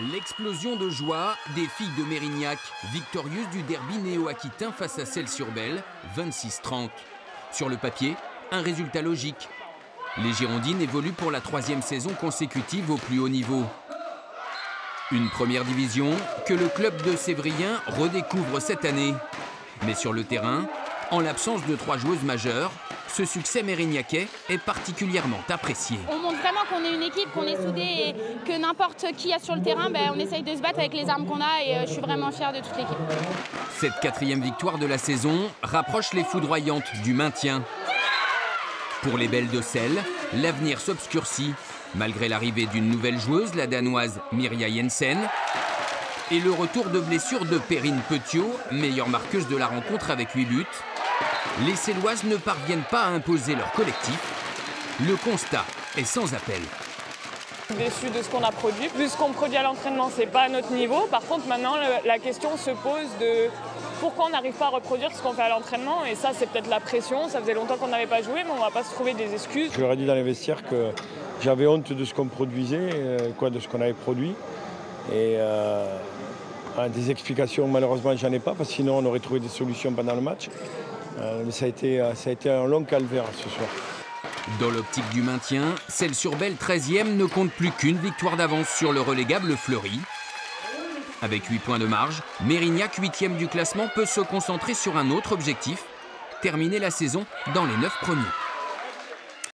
L'explosion de joie des filles de Mérignac, victorieuses du derby néo-aquitain face à Celles-sur-Belle, 26-30. Sur le papier, un résultat logique. Les Girondines évoluent pour la troisième saison consécutive au plus haut niveau. Une première division que le club de Sévrien redécouvre cette année. Mais sur le terrain, en l'absence de trois joueuses majeures, ce succès mérignacais est particulièrement apprécié. On montre vraiment qu'on est une équipe, qu'on est soudés et que n'importe qui a sur le terrain, ben, on essaye de se battre avec les armes qu'on a et euh, je suis vraiment fière de toute l'équipe. Cette quatrième victoire de la saison rapproche les foudroyantes du maintien. Pour les belles de sel, l'avenir s'obscurcit malgré l'arrivée d'une nouvelle joueuse, la danoise Mirja Jensen, et le retour de blessure de Perrine Petiot, meilleure marqueuse de la rencontre avec 8 buts. Les Céloises ne parviennent pas à imposer leur collectif. Le constat est sans appel. Déçu de ce qu'on a produit. Vu ce qu'on produit à l'entraînement, c'est pas à notre niveau. Par contre, maintenant, la question se pose de pourquoi on n'arrive pas à reproduire ce qu'on fait à l'entraînement. Et ça, c'est peut-être la pression. Ça faisait longtemps qu'on n'avait pas joué, mais on va pas se trouver des excuses. Je leur ai dit dans les vestiaires que j'avais honte de ce qu'on produisait, euh, quoi, de ce qu'on avait produit. Et euh, des explications, malheureusement, j'en ai pas, parce que sinon on aurait trouvé des solutions pendant le match. Euh, ça a, été, ça a été un long calvaire ce soir. Dans l'optique du maintien, celle sur Belle 13e ne compte plus qu'une victoire d'avance sur le relégable Fleury. Avec 8 points de marge, Mérignac, 8e du classement, peut se concentrer sur un autre objectif, terminer la saison dans les 9 premiers.